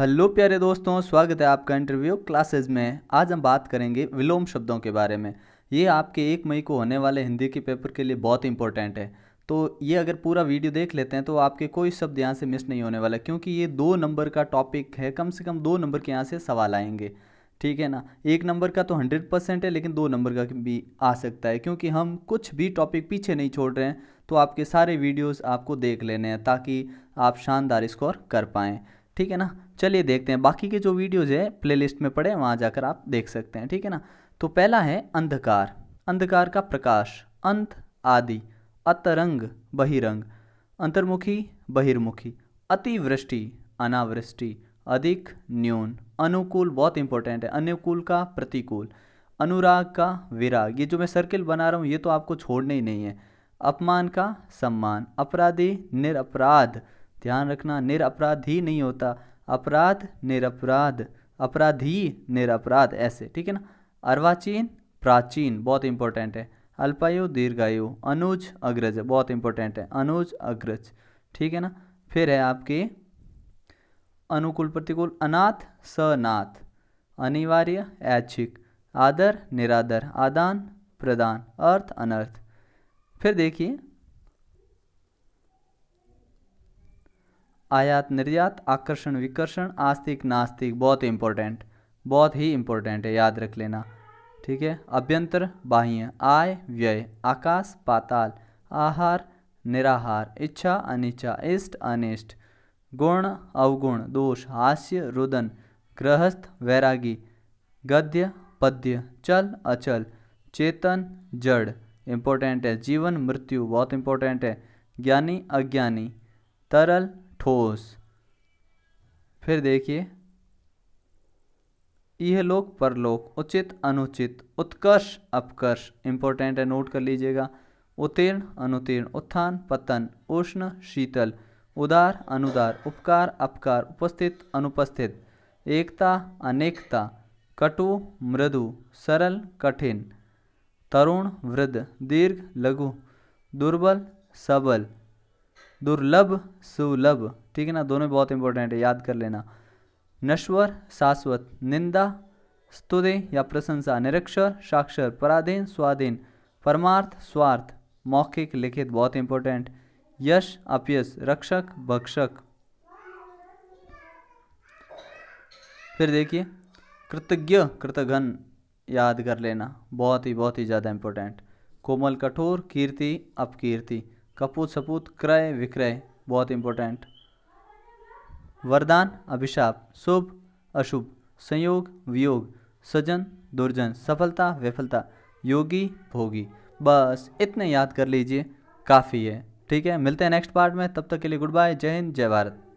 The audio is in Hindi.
हेलो प्यारे दोस्तों, स्वागत है आपका इंटरव्यू क्लासेस में। आज हम बात करेंगे विलोम शब्दों के बारे में। ये आपके एक मई को होने वाले हिंदी के पेपर के लिए बहुत इंपॉर्टेंट है। तो ये अगर पूरा वीडियो देख लेते हैं तो आपके कोई शब्द यहाँ से मिस नहीं होने वाला, क्योंकि ये दो नंबर का टॉपिक है। कम से कम दो नंबर के यहाँ से सवाल आएँगे। ठीक है ना? एक नंबर का तो हंड्रेड परसेंट है, लेकिन दो नंबर का भी आ सकता है, क्योंकि हम कुछ भी टॉपिक पीछे नहीं छोड़ रहे हैं तो आपके सारे वीडियोस आपको देख लेने हैं, ताकि आप शानदार स्कोर कर पाएँ। ठीक है ना? चलिए देखते हैं। बाकी के जो वीडियोज़ है प्लेलिस्ट में पड़े वहाँ जाकर आप देख सकते हैं, ठीक है ना? तो पहला है अंधकार। अंधकार का प्रकाश, अंत आदि, अतरंग, बहिरंग, अंतर्मुखी, बहिर्मुखी, अतिवृष्टि, अनावृष्टि, अधिक न्यून, अनुकूल बहुत इंपॉर्टेंट है। अनुकूल का प्रतिकूल, अनुराग का विराग। ये जो मैं सर्किल बना रहा हूँ, ये तो आपको छोड़ना ही नहीं है। अपमान का सम्मान, अपराधी, निरपराध ध्यान रखना निरपराधी नहीं होता। अपराध निरपराध अपराधी निरअपराध, ऐसे, ठीक है ना? अर्वाचीन, प्राचीन, बहुत इंपॉर्टेंट है। अल्पायु, दीर्घायु, अनुज, अग्रज, बहुत इंपॉर्टेंट है। अनुज, अग्रज, ठीक है ना? फिर है आपके अनुकूल, प्रतिकूल, अनाथ, सनाथ, अनिवार्य, ऐच्छिक, आदर, निरादर, आदान, प्रदान, अर्थ, अनर्थ। फिर देखिए आयात, निर्यात, आकर्षण, विकर्षण, आस्तिक, नास्तिक, बहुत इंपॉर्टेंट बहुत ही इंपॉर्टेंट है, याद रख लेना। ठीक है? अभ्यंतर बाह्य, आय, व्यय, आकाश, पाताल, आहार, निराहार, इच्छा, अनिच्छा, इष्ट, अनिष्ट, गुण, अवगुण, दोष, हास्य, रुदन, गृहस्थ, वैरागी, गद्य, पद्य, चल, अचल, चेतन, जड़ इम्पोर्टेंट है, जीवन, मृत्यु, बहुत इंपॉर्टेंट है, ज्ञानी, अज्ञानी, तरल ठोस। फिर देखिए। यह लोक परलोक, उचित, अनुचित, उत्कर्ष, अपकर्ष। इंपॉर्टेंट है नोट कर लीजिएगा। उत्तीर्ण, अनुतीर्ण, उत्थान, पतन, उष्ण, शीतल। उदार, अनुदार, उपकार, अपकार, उपस्थित, अनुपस्थित। एकता, अनेकता। कटु, मृदु, सरल, कठिन। तरुण, वृद्ध, दीर्घ, लघु। दुर्बल, सबल। दुर्लभ, सुलभ। ठीक है ना? दोनों बहुत इंपॉर्टेंट है, याद कर लेना। नश्वर, शाश्वत। निंदा स्तुदे या प्रशंसा। निरक्षर, साक्षर। पराधीन, स्वाधीन। परमार्थ, स्वार्थ। मौखिक, लिखित, बहुत इंपॉर्टेंट यश, अपयश। रक्षक, भक्षक। फिर देखिए, कृतज्ञ, कृतघन। याद कर लेना। बहुत ही बहुत ही ज़्यादा इंपॉर्टेंट कोमल कठोर, कीर्ति, अपकीर्ति। कपूत सपूत क्रय, विक्रय, बहुत इंपॉर्टेंट वरदान, अभिशाप, शुभ, अशुभ, संयोग, वियोग, सजन, दुर्जन, सफलता, विफलता, योगी, भोगी। बस इतने याद कर लीजिए, काफ़ी है। ठीक है, मिलते हैं नेक्स्ट पार्ट में, तब तक के लिए गुड बाय जय हिंद, जय भारत।